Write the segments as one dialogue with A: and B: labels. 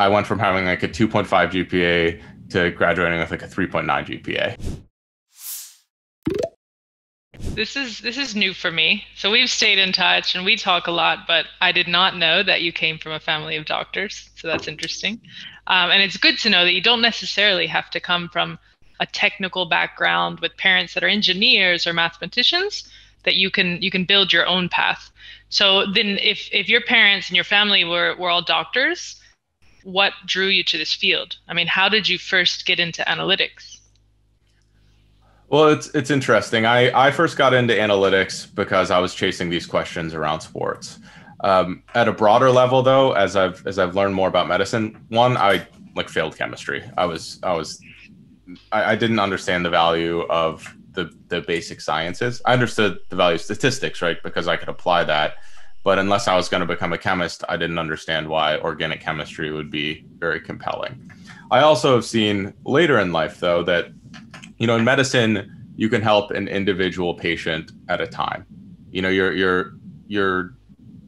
A: I went from having like a 2.5 GPA to graduating with like a 3.9 GPA.
B: This is this is new for me. So we've stayed in touch and we talk a lot, but I did not know that you came from a family of doctors. So that's interesting. Um, and it's good to know that you don't necessarily have to come from a technical background with parents that are engineers or mathematicians that you can you can build your own path. So then if if your parents and your family were were all doctors, what drew you to this field? I mean, how did you first get into analytics?
A: Well, it's it's interesting. I I first got into analytics because I was chasing these questions around sports. Um, at a broader level, though, as I've as I've learned more about medicine, one I like failed chemistry. I was I was I, I didn't understand the value of the the basic sciences. I understood the value of statistics, right, because I could apply that but unless I was going to become a chemist, I didn't understand why organic chemistry would be very compelling. I also have seen later in life, though, that you know in medicine you can help an individual patient at a time. You know your your your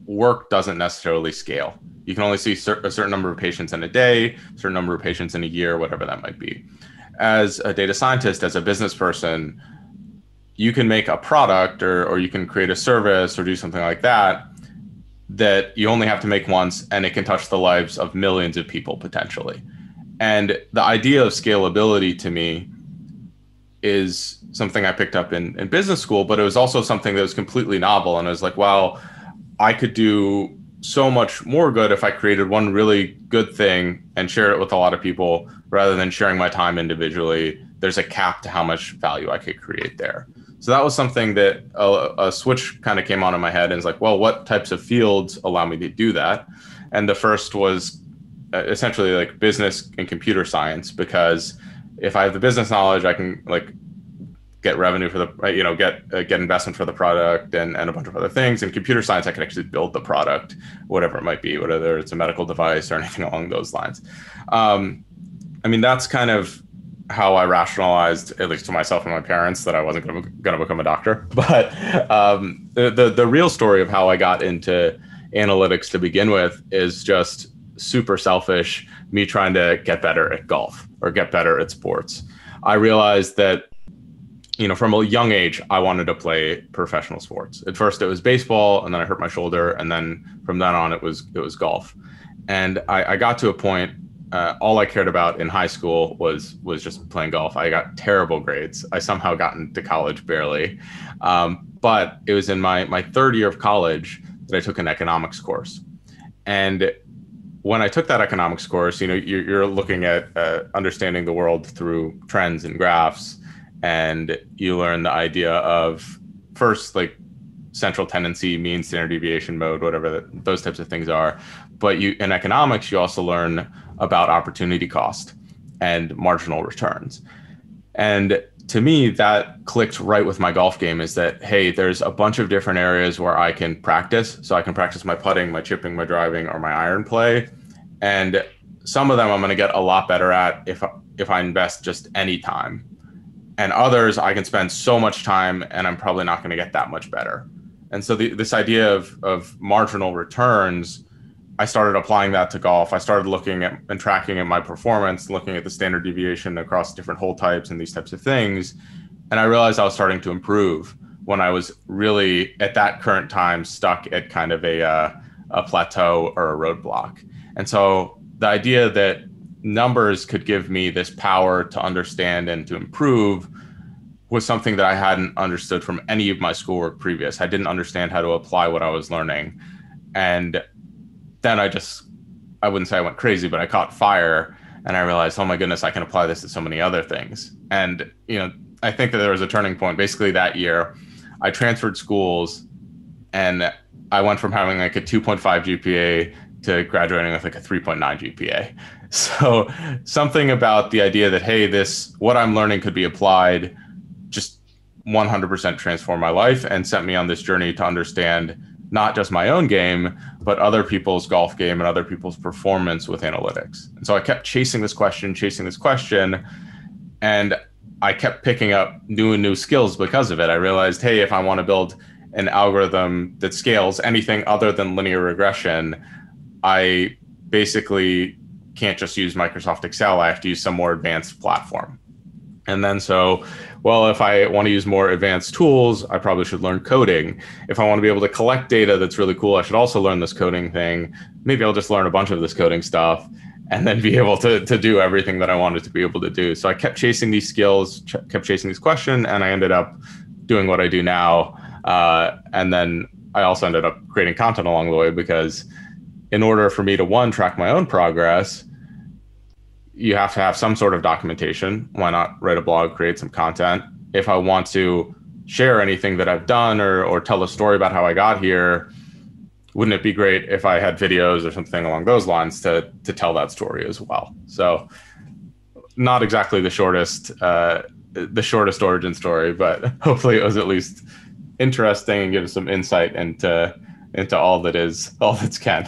A: work doesn't necessarily scale. You can only see a certain number of patients in a day, a certain number of patients in a year, whatever that might be. As a data scientist, as a business person, you can make a product or, or you can create a service or do something like that that you only have to make once and it can touch the lives of millions of people potentially. And the idea of scalability to me is something I picked up in, in business school, but it was also something that was completely novel. And I was like, well, I could do so much more good if I created one really good thing and share it with a lot of people rather than sharing my time individually. There's a cap to how much value I could create there. So that was something that a, a switch kind of came on in my head and it's like, well, what types of fields allow me to do that? And the first was uh, essentially like business and computer science because if I have the business knowledge, I can like get revenue for the you know get uh, get investment for the product and, and a bunch of other things. In computer science, I can actually build the product, whatever it might be, whether it's a medical device or anything along those lines. Um, I mean, that's kind of how I rationalized, at least to myself and my parents, that I wasn't going to become a doctor. But um, the, the the real story of how I got into analytics to begin with is just super selfish. Me trying to get better at golf or get better at sports. I realized that you know from a young age I wanted to play professional sports. At first it was baseball, and then I hurt my shoulder, and then from then on it was it was golf. And I, I got to a point uh, all I cared about in high school was was just playing golf. I got terrible grades. I somehow got into college barely, um, but it was in my my third year of college that I took an economics course, and when I took that economics course, you know, you're, you're looking at uh, understanding the world through trends and graphs, and you learn the idea of first like central tendency, mean standard deviation mode, whatever those types of things are. But you in economics, you also learn about opportunity cost and marginal returns. And to me, that clicked right with my golf game is that, hey, there's a bunch of different areas where I can practice. So I can practice my putting, my chipping, my driving, or my iron play. And some of them I'm going to get a lot better at if, if I invest just any time. And others I can spend so much time and I'm probably not going to get that much better. And so the, this idea of, of marginal returns I started applying that to golf. I started looking at and tracking at my performance, looking at the standard deviation across different hole types and these types of things. And I realized I was starting to improve when I was really at that current time stuck at kind of a, uh, a plateau or a roadblock. And so the idea that numbers could give me this power to understand and to improve was something that I hadn't understood from any of my schoolwork previous. I didn't understand how to apply what I was learning. And then I just I wouldn't say I went crazy, but I caught fire and I realized, oh my goodness, I can apply this to so many other things. And you know, I think that there was a turning point. Basically, that year, I transferred schools, and I went from having like a 2.5 GPA to graduating with like a 3.9 GPA. So something about the idea that hey, this what I'm learning could be applied, just 100% transformed my life and sent me on this journey to understand not just my own game, but other people's golf game and other people's performance with analytics. And so I kept chasing this question, chasing this question, and I kept picking up new and new skills because of it. I realized, hey, if I want to build an algorithm that scales anything other than linear regression, I basically can't just use Microsoft Excel. I have to use some more advanced platform. And then so, well, if I want to use more advanced tools, I probably should learn coding. If I want to be able to collect data that's really cool, I should also learn this coding thing. Maybe I'll just learn a bunch of this coding stuff and then be able to, to do everything that I wanted to be able to do. So I kept chasing these skills, ch- kept chasing these questions, and I ended up doing what I do now. Uh, and then I also ended up creating content along the way because in order for me to one track my own progress, you have to have some sort of documentation. Why not write a blog, create some content? If I want to share anything that I've done or or tell a story about how I got here, wouldn't it be great if I had videos or something along those lines to to tell that story as well? So, not exactly the shortest uh, the shortest origin story, but hopefully it was at least interesting and gives some insight into into all that is all that's Ken.